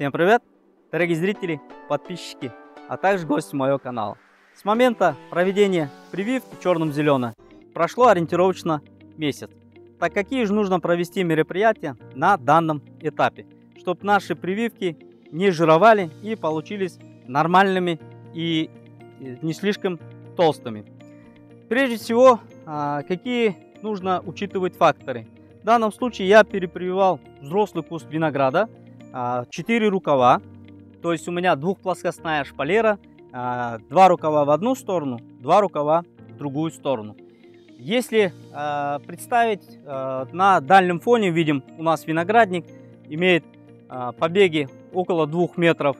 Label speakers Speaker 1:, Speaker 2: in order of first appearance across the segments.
Speaker 1: Всем привет, дорогие зрители, подписчики, а также гости моего канала. С момента проведения прививки черным-зеленой прошло ориентировочно месяц. Так какие же нужно провести мероприятия на данном этапе, чтобы наши прививки не жировали и получились нормальными и не слишком толстыми. Прежде всего, а, какие нужно учитывать факторы. В данном случае я перепрививал взрослый куст винограда, 4 а, рукава, то есть у меня двухплоскостная шпалера, а, два рукава в одну сторону, два рукава в другую сторону. Если представить, на дальнем фоне видим у нас виноградник, имеет побеги около двух метров,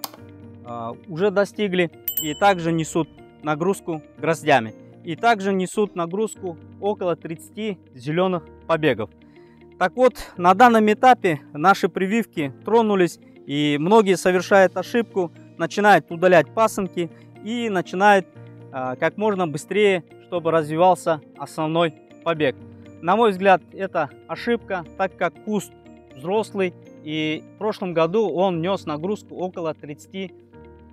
Speaker 1: уже достигли и также несут нагрузку гроздями и также несут нагрузку около 30 зеленых побегов. Так вот, на данном этапе наши прививки тронулись, и многие совершают ошибку, начинают удалять пасынки и начинают а, как можно быстрее, чтобы развивался основной побег. На мой взгляд, это ошибка, так как куст взрослый, и в прошлом году он нес нагрузку около 30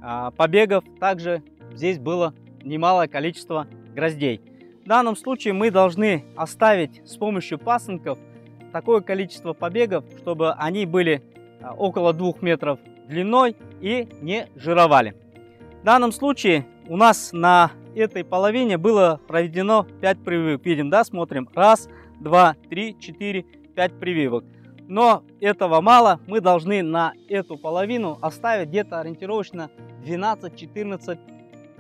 Speaker 1: а, побегов. Также здесь было немалое количество гроздей. В данном случае мы должны оставить с помощью пасынков такое количество побегов, чтобы они были а, около 2 метров длиной и не жировали. В данном случае у нас на этой половине было проведено 5 прививок. Видим, да, смотрим. Раз, два, три, четыре, пять прививок. Но этого мало. Мы должны на эту половину оставить где-то ориентировочно 12-14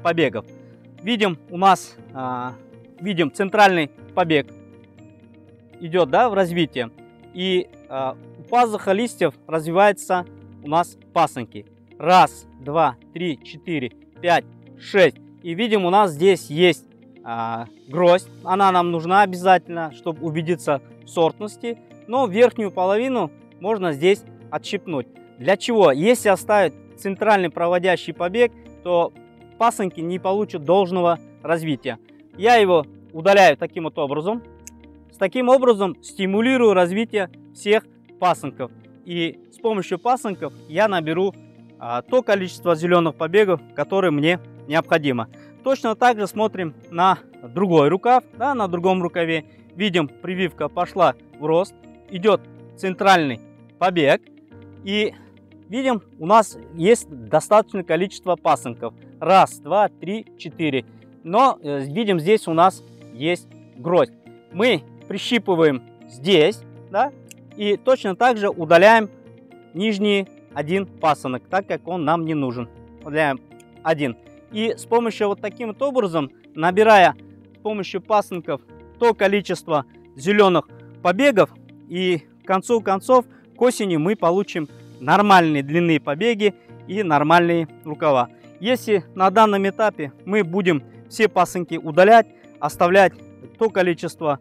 Speaker 1: побегов видим у нас, а, видим центральный побег идет да, в развитие. И а, у пазуха листьев развивается у нас пасынки. Раз, два, три, четыре, пять, шесть. И видим у нас здесь есть а, гроздь. Она нам нужна обязательно, чтобы убедиться в сортности. Но верхнюю половину можно здесь отщипнуть. Для чего? Если оставить центральный проводящий побег, то пасынки не получат должного развития. Я его удаляю таким вот образом. С таким образом стимулирую развитие всех пасынков. И с помощью пасынков я наберу а, то количество зеленых побегов, которое мне необходимо. Точно так же смотрим на другой рукав, да, на другом рукаве. Видим, прививка пошла в рост, идет центральный побег. И видим, у нас есть достаточное количество пасынков. Раз, два, три, четыре. Но э, видим, здесь у нас есть гроздь. Мы прищипываем здесь, да, и точно так же удаляем нижний один пасынок, так как он нам не нужен. Удаляем один. И с помощью вот таким вот образом, набирая с помощью пасынков то количество зеленых побегов, и в концу концов к осени мы получим нормальные длинные побеги и нормальные рукава. Если на данном этапе мы будем все пасынки удалять, оставлять то количество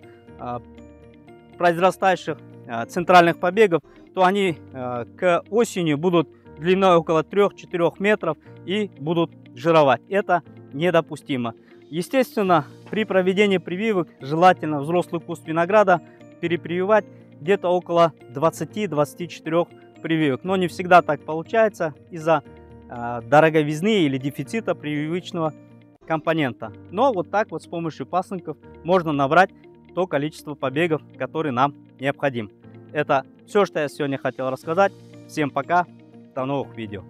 Speaker 1: произрастающих э, центральных побегов, то они э, к осени будут длиной около 3-4 метров и будут жировать. Это недопустимо. Естественно, при проведении прививок желательно взрослый куст винограда перепрививать где-то около 20-24 прививок. Но не всегда так получается из-за дороговизны или дефицита прививочного компонента. Но вот так вот с помощью пасынков можно набрать то количество побегов, которые нам необходим. Это все, что я сегодня хотел рассказать. Всем пока, до новых видео.